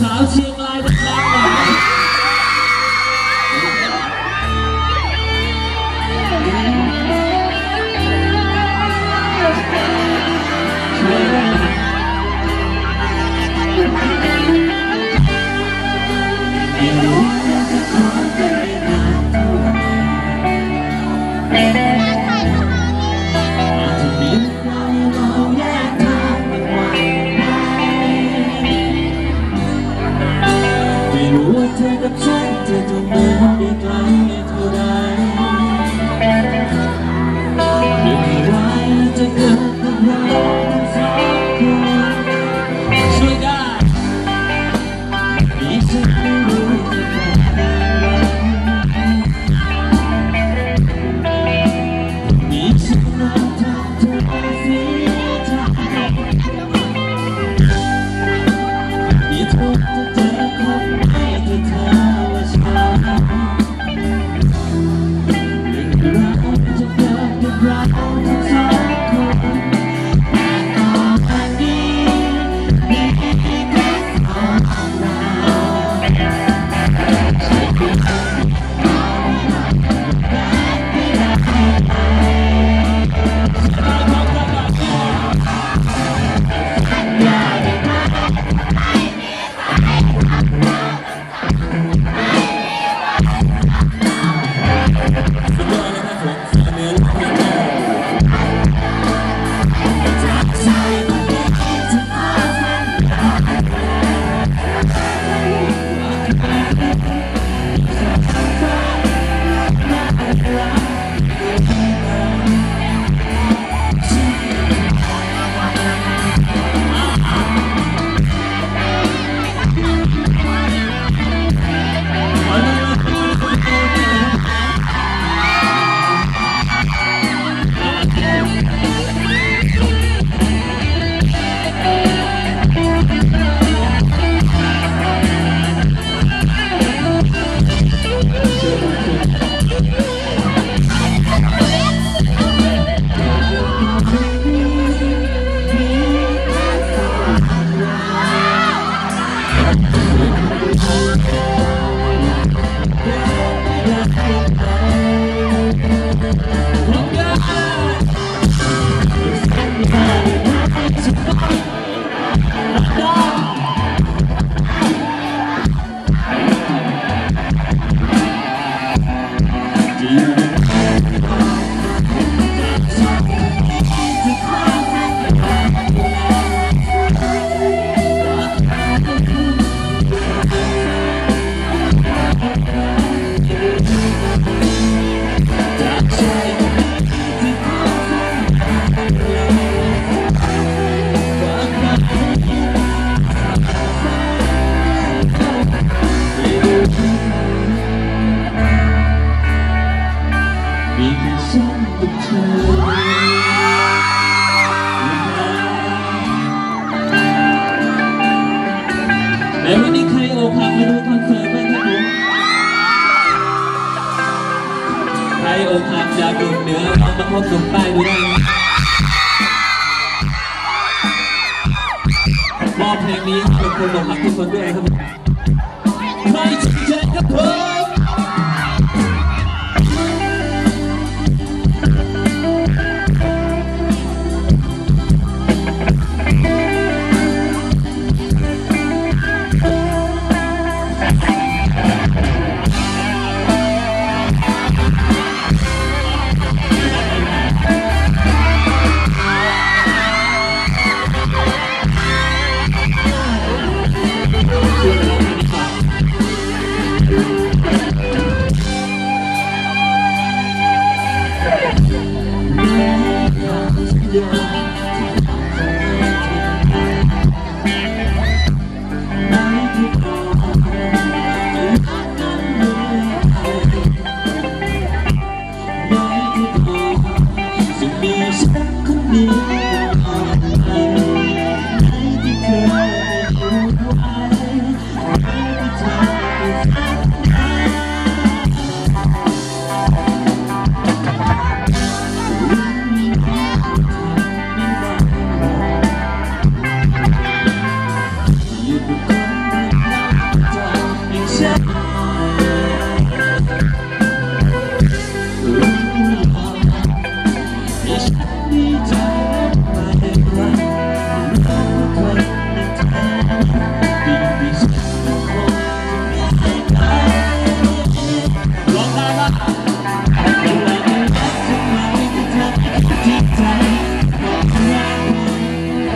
吵醒来。Did you ever be glad? Stop. yeah.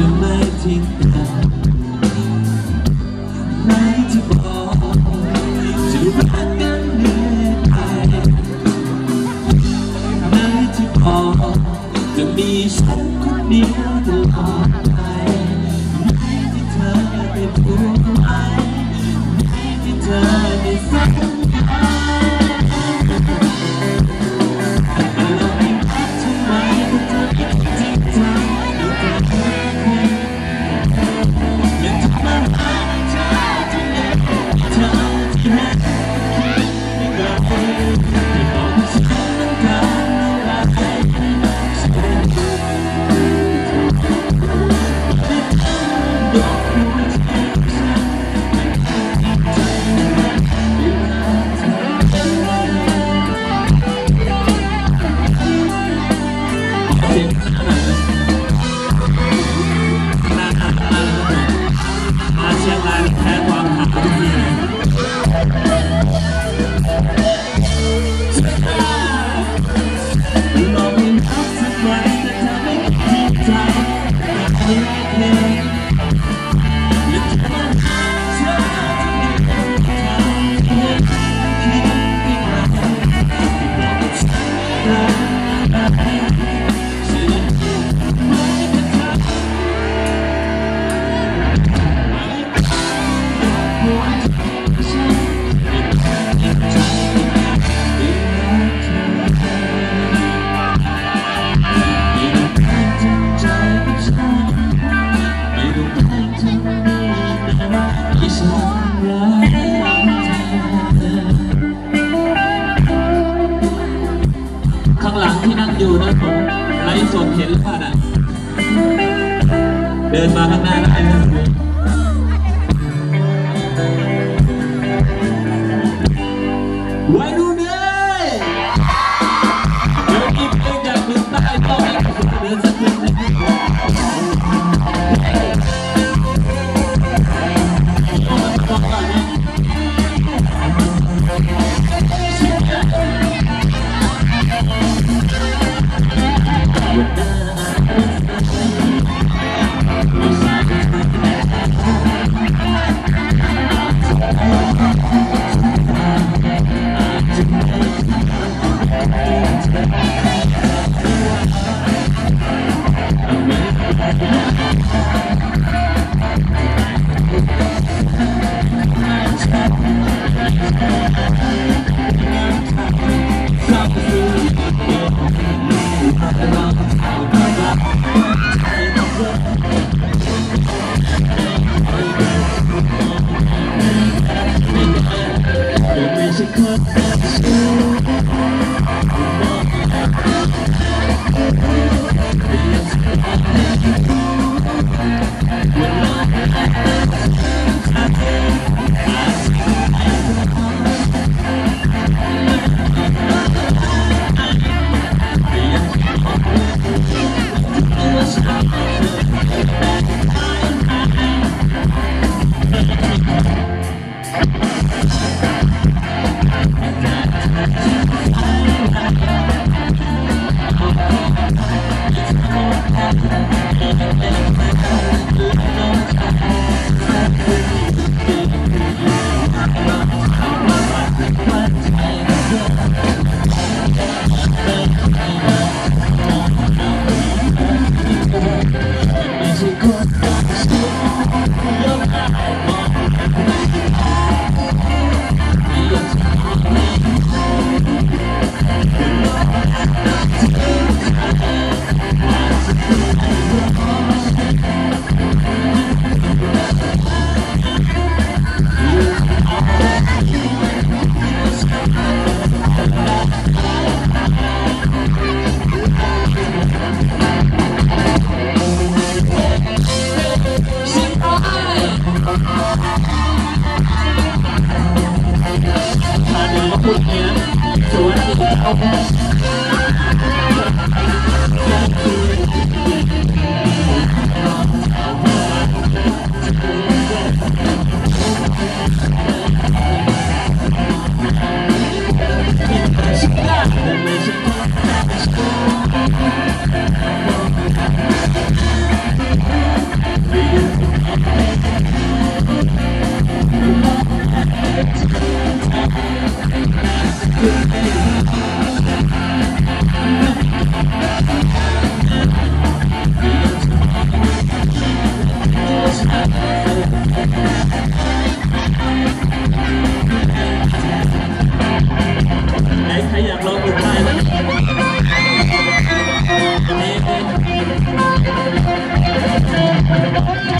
จะไม่ทิ้งกันไม่จะบอกจะรักกันเรื่อยไปไม่จะบอกจะมีฉันคนเดียวตลอดไปไม่ที่เธอได้พูกไปไม่ที่เธอไะสั่ง ไ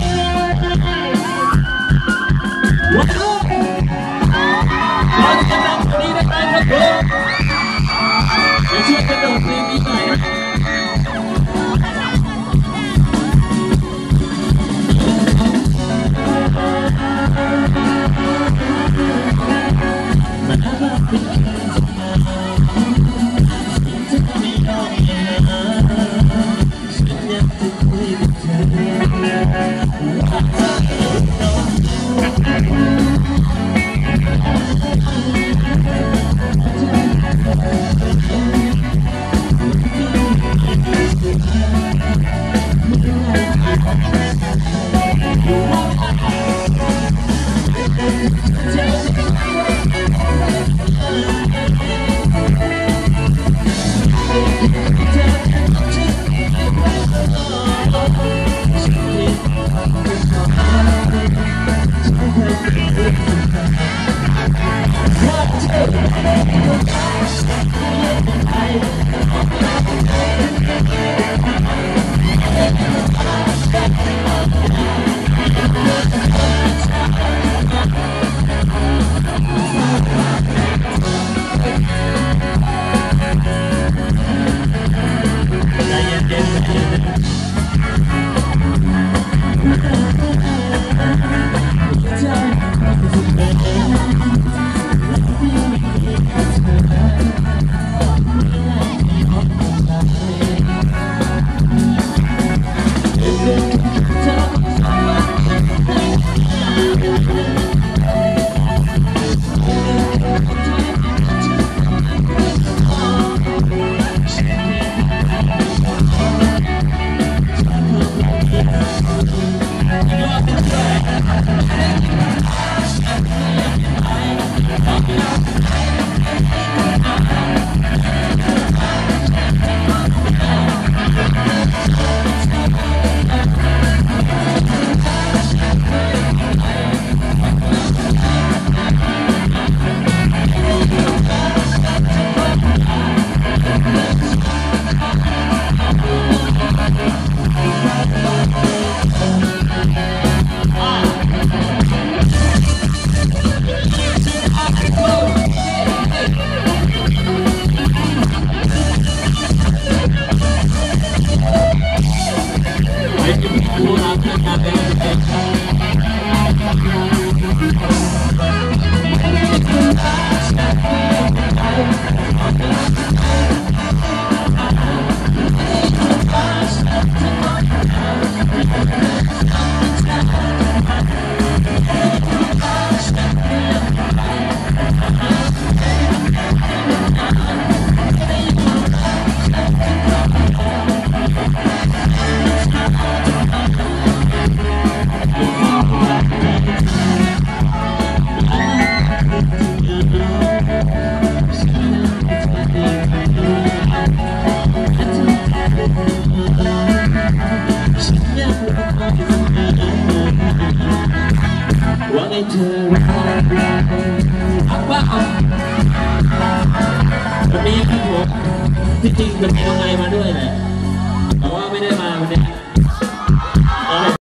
ว้